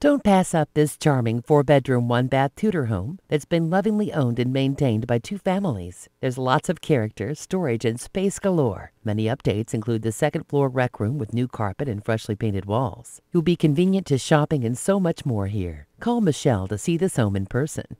Don't pass up this charming four bedroom, one bath Tudor home that's been lovingly owned and maintained by two families. There's lots of character, storage, and space galore. Many updates include the second floor rec room with new carpet and freshly painted walls. You'll be convenient to shopping and so much more here. Call Michelle to see this home in person.